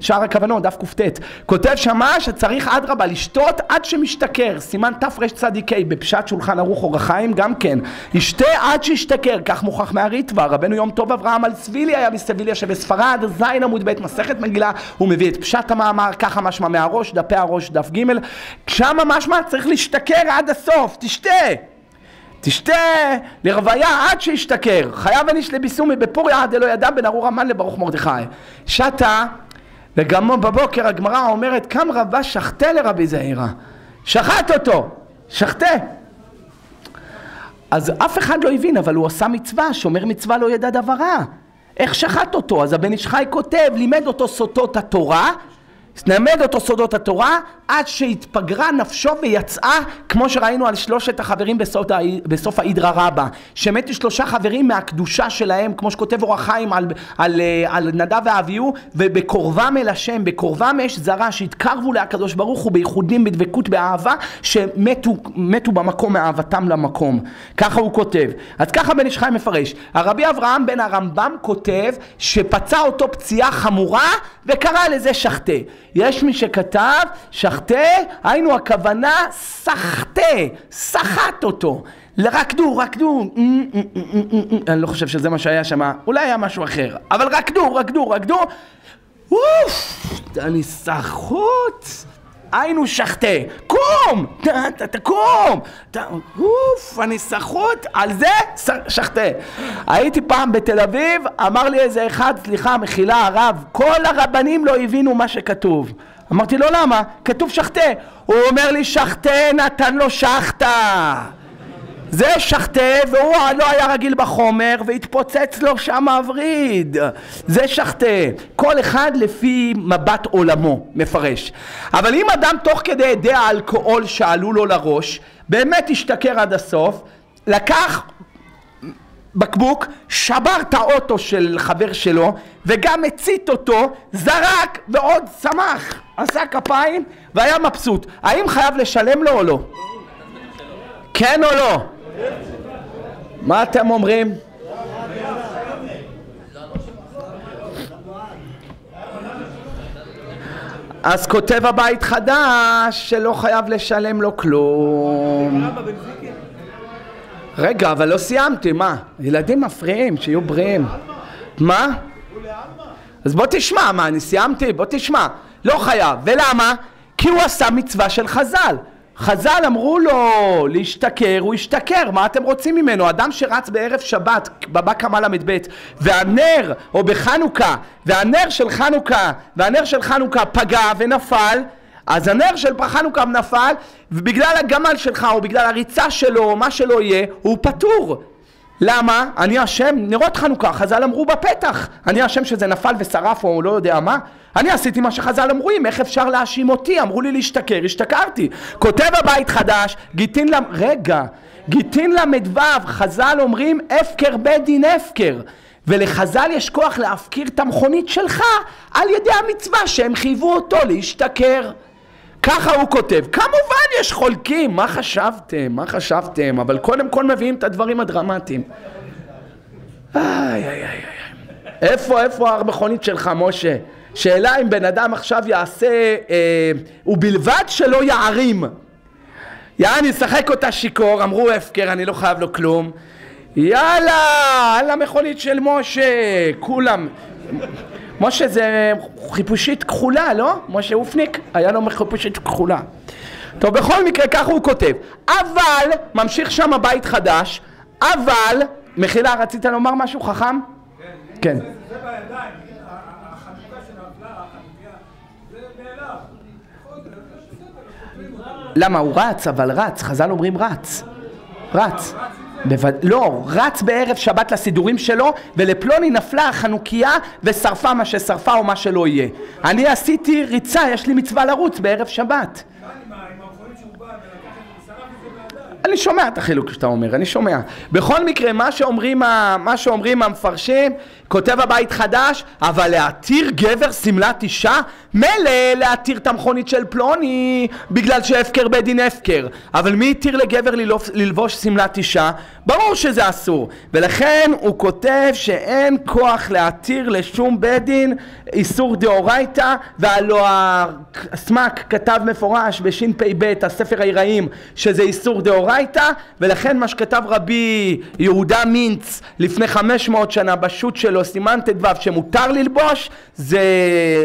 שער הכוונות, דף קט, כותב שמה שצריך אדרבה לשתות עד שמשתכר, סימן תרצ"ק בפשט שולחן ערוך אורח חיים גם כן, ישתה עד שישתכר, כך מוכח מהריטב"א, רבנו יום טוב אברהם על סבילי היה מסביליה שבספרד, ז' עמוד ב' מסכת מגילה, הוא מביא את פשט המאמר, ככה משמע מהראש, דפי הראש, דף ג', שמה משמע צריך להשתכר עד הסוף, תשתה תשתה לרוויה עד שישתכר. חייב אני לביסומי בפורי עד דלא ידע בין ארור המן לברוך מרדכי. שתה, וגם בבוקר הגמרא אומרת, קם רבה שחטה לרבי זעירא. שחט אותו, שחטה. אז אף אחד לא הבין, אבל הוא עשה מצווה, שומר מצווה לא ידע דבר רע. איך שחט אותו? אז הבן איש חי כותב, לימד אותו סוטות התורה, נלמד אותו סודות התורה עד שהתפגרה נפשו ויצאה כמו שראינו על שלושת החברים בסוף, בסוף האידרא רבה. שמתו שלושה חברים מהקדושה שלהם כמו שכותב אור החיים על, על, על נדב ואביהו ובקורבם אל השם בקורבם אש זרה שהתקרבו להקדוש ברוך הוא בייחודים בדבקות באהבה שמתו במקום מאהבתם למקום. ככה הוא כותב. אז ככה בן איש חיים מפרש. הרבי אברהם בן הרמב"ם כותב שפצע אותו פציעה חמורה וקרא לזה שחטה יש מי שכתב, שחטה, היינו הכוונה סחטה, סחט אותו. רקדו, רקדו, אני לא חושב שזה מה שהיה שם, אולי היה משהו אחר, אבל רקדו, רקדו, רקדו, אוף, אני סחוט. היינו שחטה, קום! תקום! אוף, אני סחוט, על זה שחטה. הייתי פעם בתל אביב, אמר לי איזה אחד, סליחה, מחילה הרב, כל הרבנים לא הבינו מה שכתוב. אמרתי לו למה? כתוב שחטה. הוא אומר לי שחטה נתן לו שחטה. זה שחטה והוא לא היה רגיל בחומר והתפוצץ לו שם הווריד זה שחטה כל אחד לפי מבט עולמו מפרש אבל אם אדם תוך כדי אדי האלכוהול שעלו לו לראש באמת השתכר עד הסוף לקח בקבוק, שבר את האוטו של חבר שלו וגם הצית אותו, זרק ועוד שמח, עשה כפיים והיה מבסוט. האם חייב לשלם לו או לא? כן או לא? מה אתם אומרים? אז כותב הבית חדש שלא חייב לשלם לו כלום. רגע, אבל לא סיימתי, מה? ילדים מפריעים, שיהיו בריאים. מה? אז בוא תשמע, מה, אני סיימתי? בוא תשמע. לא חייב. ולמה? כי הוא עשה מצווה של חז"ל. חז"ל אמרו לו להשתכר, הוא השתכר, מה אתם רוצים ממנו? אדם שרץ בערב שבת, בבא קמא ל"ב, והנר, או בחנוכה, והנר של חנוכה, והנר של חנוכה פגע ונפל, אז הנר של חנוכה נפל, ובגלל הגמל שלך, או בגלל הריצה שלו, או מה שלא יהיה, הוא פטור. למה? אני אשם, נרות חנוכה, חז"ל אמרו בפתח. אני אשם שזה נפל ושרף או לא יודע מה. אני עשיתי מה שחז"ל אמרו, איך אפשר להאשים אותי? אמרו לי להשתכר, השתכרתי. כותב הבית חדש, גיטין למ... רגע, גיטין ל"ו, חז"ל אומרים הפקר בית דין הפקר. ולחז"ל יש כוח להפקיר את המכונית שלך על ידי המצווה שהם חייבו אותו להשתכר. ככה הוא כותב. כמובן יש חולקים, מה חשבתם? מה חשבתם? אבל קודם כל מביאים את הדברים הדרמטיים. איי, איי, איי. איפה, איפה המכונית שלך, משה? שאלה אם בן אדם עכשיו יעשה, אה, ובלבד שלא יערים. יעני, שחק אותה שיכור, אמרו הפקר, אני לא חייב לו כלום. יאללה, על המכונית של משה, כולם. משה זה חיפושית כחולה, לא? משה אופניק, היה לו חיפושית כחולה. טוב, בכל מקרה, ככה הוא כותב. אבל, ממשיך שם בית חדש, אבל, מחילה, רצית לומר משהו חכם? כן. זה בידיים, החנוכה שנפלה, החנוכיה, זה מאליו. למה? הוא רץ, אבל רץ, חז"ל אומרים רץ. רץ. בווד... לא, רץ בערב שבת לסידורים שלו ולפלוני נפלה החנוכיה ושרפה מה ששרפה או מה שלא יהיה. אני עשיתי ריצה, יש לי מצווה לרוץ בערב שבת. אני שומע את החילוק שאתה אומר, אני שומע. בכל מקרה, מה שאומרים, מה שאומרים המפרשים, כותב הבית חדש, אבל להתיר גבר שמלת אישה? מילא להתיר את המכונית של פלוני בגלל שהפקר בית דין הפקר. אבל מי התיר לגבר ללבוש שמלת אישה? ברור שזה אסור. ולכן הוא כותב שאין כוח להתיר לשום בית דין איסור דאורייתא, והלא הסמ"ק כתב מפורש בשפ"ב, הספר היראים, שזה איסור דאורייתא, ולכן מה שכתב רבי יהודה מינץ לפני 500 שנה בשו"ת שלו, סימן ט"ו, שמותר ללבוש, זה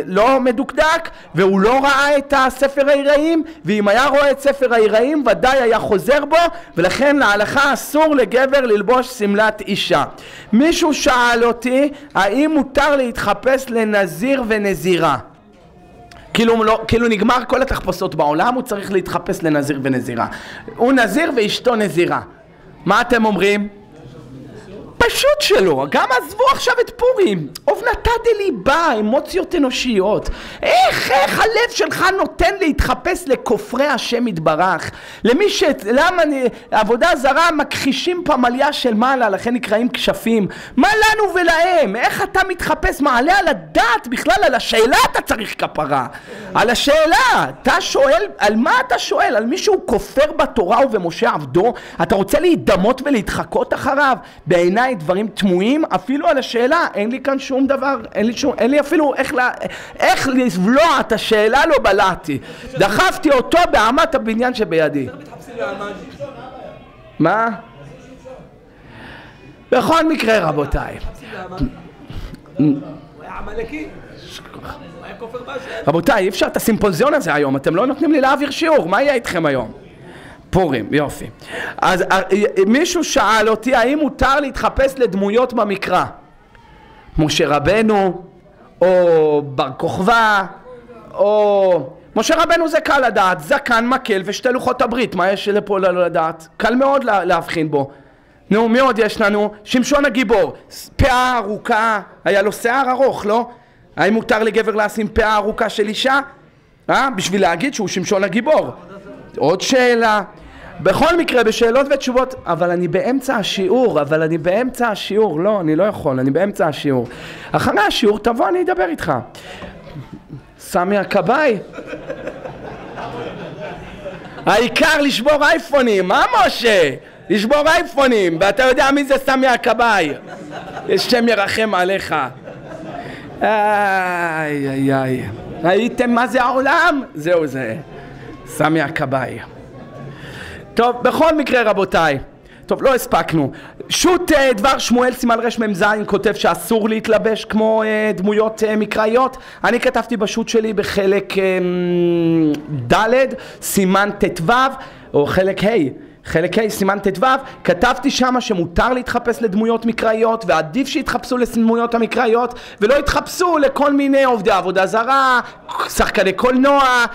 לא מדוקדק, והוא לא ראה את הספר היראים, ואם היה רואה את ספר היראים ודאי היה חוזר בו, ולכן להלכה אסור לגבר ללבוש שמלת אישה. מישהו שאל אותי, האם מותר להתחפש לנזיר ונזירה? כאילו, לא, כאילו נגמר כל התחפושות בעולם, הוא צריך להתחפש לנזיר ונזירה. הוא נזיר ואשתו נזירה. מה אתם אומרים? פשוט שלא, גם עזבו עכשיו את פורים, אובנתא דליבה, אמוציות אנושיות. איך, איך הלב שלך נותן להתחפש לכופרי השם יתברך? למי ש... למה עבודה זרה מכחישים פמליה של מעלה, לכן נקראים כשפים. מה לנו ולהם? איך אתה מתחפש? מעלה על הדעת בכלל, על השאלה אתה צריך כפרה. על השאלה, אתה שואל, על מה אתה שואל? על מישהו כופר בתורה ובמשה עבדו? אתה רוצה להידמות ולהתחקות אחריו? בעיניי דברים תמוהים, אפילו על השאלה אין לי כאן שום דבר, אין לי, שום, אין לי אפילו איך, לה, איך לבלוע את השאלה לא בלעתי. דחפתי אותו באמת הבניין שבידי. מה? בכל מקרה רבותיי. רבותיי, אי אפשר את הסימפוזיון הזה היום, אתם לא נותנים לי להעביר שיעור, מה יהיה איתכם היום? פורים, יופי. אז אה, אה, מישהו שאל אותי האם מותר להתחפש לדמויות במקרא? משה רבנו, או בר כוכבא, או... משה רבנו זה קל לדעת, זקן, מקל ושתי לוחות הברית, מה יש לפה לדעת? קל מאוד להבחין בו. נו, מי עוד יש לנו? שמשון הגיבור, פאה ארוכה, היה לו שיער ארוך, לא? האם מותר לגבר לשים פאה ארוכה של אישה? אה? בשביל להגיד שהוא שמשון הגיבור. עוד שאלה. בכל מקרה, בשאלות ותשובות, אבל אני באמצע השיעור, אבל אני באמצע השיעור, לא, אני לא יכול, אני באמצע השיעור. אחרי השיעור תבוא, אני אדבר איתך. סמי הכבאי. העיקר לשבור אייפונים, מה משה? לשבור אייפונים, ואתה יודע מי זה סמי הכבאי. השם ירחם עליך. איי איי איי. ראיתם מה זה העולם? זהו זה. סמי הכבאי. טוב, בכל מקרה רבותיי, טוב, לא הספקנו. שו"ת uh, דבר שמואל סימן רמ"ז כותב שאסור להתלבש כמו uh, דמויות uh, מקראיות. אני כתבתי בשו"ת שלי בחלק uh, ד', סימן ט"ו, או חלק ה'. חלק ה', סימן ט"ו, כתבתי שמה שמותר להתחפש לדמויות מקראיות ועדיף שיתחפשו לדמויות המקראיות ולא יתחפשו לכל מיני עובדי עבודה זרה, שחקני קולנוע,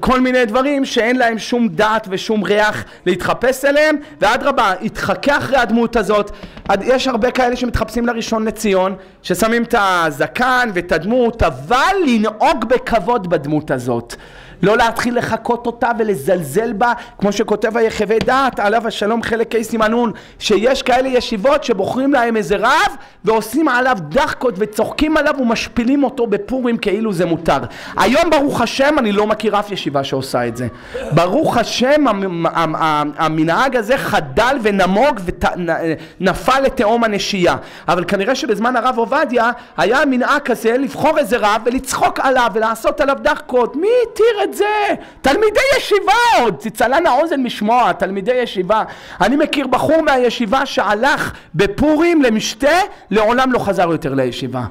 כל מיני דברים שאין להם שום דעת ושום ריח להתחפש אליהם ואדרבה, יתחכה אחרי הדמות הזאת. יש הרבה כאלה שמתחפשים לראשון לציון ששמים את הזקן ואת הדמות אבל לנהוג בכבוד בדמות הזאת לא להתחיל לחקות אותה ולזלזל בה, כמו שכותב היחווה דעת, עליו השלום חלק קייס סימנון, שיש כאלה ישיבות שבוחרים להם איזה רב ועושים עליו דחקות וצוחקים עליו ומשפילים אותו בפורים כאילו זה מותר. היום ברוך השם אני לא מכיר אף ישיבה שעושה את זה. ברוך השם המנהג הזה חדל ונמוג ונפל לתהום הנשייה. אבל כנראה שבזמן הרב עובדיה היה מנהג כזה לבחור איזה רב ולצחוק עליו ולעשות עליו דחקות. מי התיר את זה? תלמידי ישיבה עוד! תצלן האוזן משמוע, תלמידי ישיבה. אני מכיר בחור מהישיבה שהלך בפורים למשתה, לעולם לא חזר יותר לישיבה.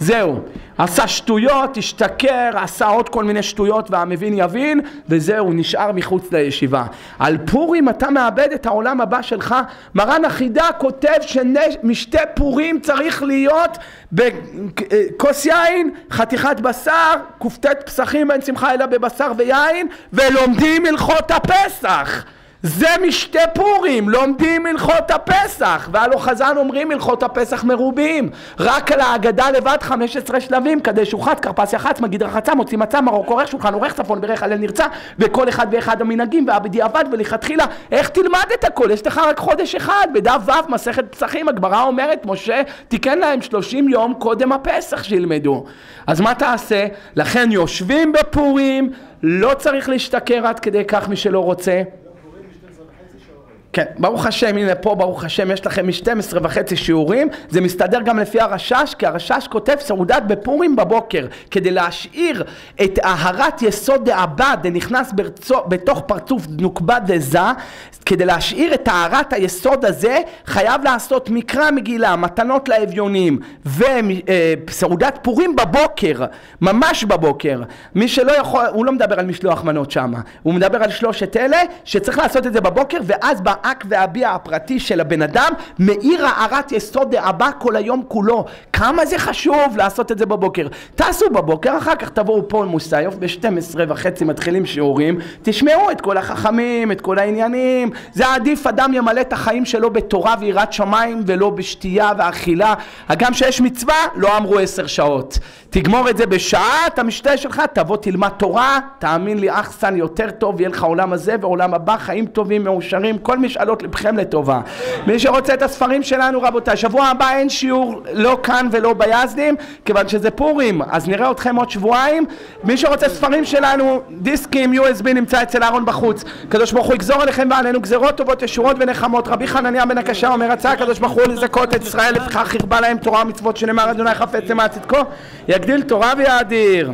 זהו, עשה שטויות, השתכר, עשה עוד כל מיני שטויות והמבין יבין וזהו, נשאר מחוץ לישיבה. על פורים אתה מאבד את העולם הבא שלך. מרן החידה כותב שמשתה פורים צריך להיות בכוס יין, חתיכת בשר, כ"ט פסחים אין שמחה אלא בבשר ויין ולומדים הלכות הפסח. זה משתה פורים, לומדים הלכות הפסח והלא חז"ל אומרים הלכות הפסח מרובים רק על ההגדה לבד 15 שלבים קדש וחץ, כרפס יחץ, מגיד רחצה, מוציא מצה, מרוק עורך, שולחן עורך, צפון ברך הלל נרצה וכל אחד ואחד המנהגים והבדיעבד ולכתחילה איך תלמד את הכל? יש לך רק חודש אחד בדף ו' מסכת פסחים הגמרא אומרת משה תיקן להם 30 יום קודם הפסח שילמדו אז מה תעשה? לכן יושבים בפורים לא צריך להשתכר עד כדי כך מי שלא רוצה כן, ברוך השם, הנה פה ברוך השם יש לכם מ-12 וחצי שיעורים, זה מסתדר גם לפי הרשש, כי הרשש כותב סעודת בפורים בבוקר, כדי להשאיר את אהרת יסוד דאבא דנכנס ברצו, בתוך פרצוף נוקבה דזה, כדי להשאיר את טהרת היסוד הזה, חייב לעשות מקרא מגילה, מתנות לאביונים, וסעודת פורים בבוקר, ממש בבוקר. מי שלא יכול, הוא לא מדבר על משלוח מנות שם, הוא מדבר על שלושת אלה, שצריך לעשות את זה בבוקר, ואז באק והביע הפרטי של הבן אדם, מאיר הארת יסוד דאבא כל היום כולו. כמה זה חשוב לעשות את זה בבוקר. תעשו בבוקר, אחר כך תבואו פה מוסאיוף, ב-12 וחצי מתחילים שיעורים, תשמעו את כל החכמים, את כל העניינים, זה עדיף אדם ימלא את החיים שלו בתורה ויראת שמיים ולא בשתייה ואכילה. הגם שיש מצווה, לא אמרו עשר שעות. תגמור את זה בשעה, את המשתה שלך, תבוא תלמד תורה, תאמין לי אחסן יותר טוב, יהיה לך עולם הזה ועולם הבא, חיים טובים, מאושרים, כל משאלות לבכם לטובה. מי שרוצה את הספרים שלנו רבותיי, שבוע הבא אין שיעור לא כאן ולא ביזדים, כיוון שזה פורים, אז נראה אתכם עוד שבועיים. מי שרוצה ספרים שלנו, דיסקים, USB נמצא אצל אהרון בחוץ. הקדוש ברוך הוא יגזור עליכם ועלינו גזרות טובות, ישורות ונחמות. רבי חנניה בן הקשה אומר, רצה הקדוש ברוך הוא לזכות את ישראל, לפיכך הרבה להם תורה ומצוות שנאמר אדוני חפץ למען צדקו, יגדיל תורה ויאדיר.